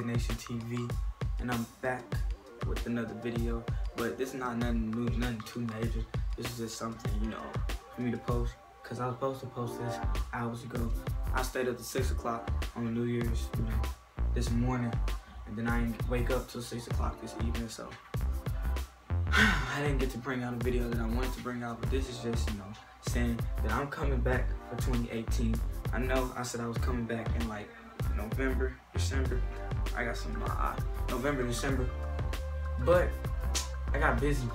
Nation TV, and I'm back with another video. But this is not nothing new, nothing too major. This is just something, you know, for me to post. Cause I was supposed to post this hours ago. I stayed up to six o'clock on New Year's, you know, this morning, and then I didn't wake up till six o'clock this evening. So I didn't get to bring out a video that I wanted to bring out. But this is just, you know, saying that I'm coming back for 2018. I know I said I was coming back in like November, December. I got some uh, November, December, but I got busy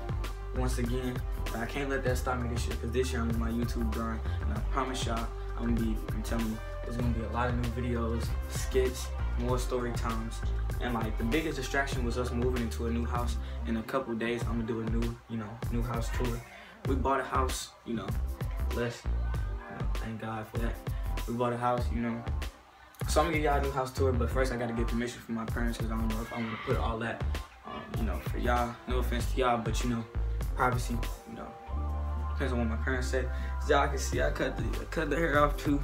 once again. I can't let that stop me this year because this year I'm on my YouTube grind, and I promise y'all I'm gonna be. I'm telling you, there's gonna be a lot of new videos, skits, more story times, and like the biggest distraction was us moving into a new house. In a couple days, I'm gonna do a new, you know, new house tour. We bought a house, you know, less. Thank God for that. We bought a house, you know, so I'm gonna give y'all a new house tour, but first I gotta get permission from my parents because I don't know if I want to put all that, um, you know, for y'all. No offense to y'all, but you know, privacy, you know, depends on what my parents say. As y'all can see, I cut the I cut the hair off too.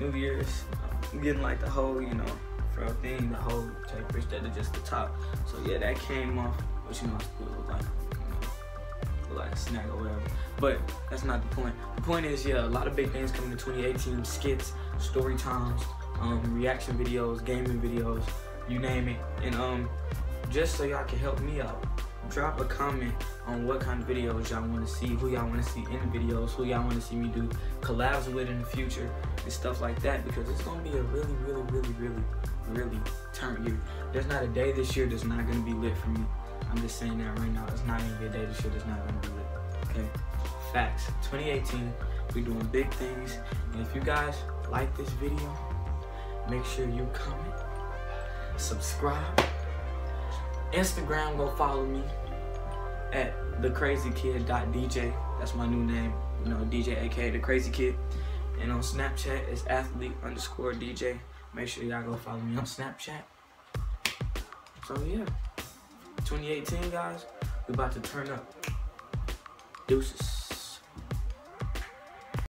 New Year's, I'm getting like the whole, you know, fro thing, the whole tape instead of just the top. So yeah, that came off, but you know, I still look like, snack or whatever. But that's not the point. The point is, yeah, a lot of big things coming in 2018, skits, story times, um, reaction videos, gaming videos, you name it. And um, just so y'all can help me out, drop a comment on what kind of videos y'all want to see, who y'all want to see in the videos, who y'all want to see me do collabs with in the future, and stuff like that. Because it's gonna be a really, really, really, really, really turn year. There's not a day this year that's not gonna be lit for me. I'm just saying that right now. It's not gonna be a day this year that's not gonna be lit. Okay, facts. 2018, we doing big things. And if you guys like this video, make sure you comment, subscribe. Instagram, go follow me at thecrazykid.dj. That's my new name, you know, DJ aka the crazy kid. And on Snapchat, it's athlete underscore DJ. Make sure y'all go follow me on Snapchat. So yeah, 2018 guys, we about to turn up. Deuces.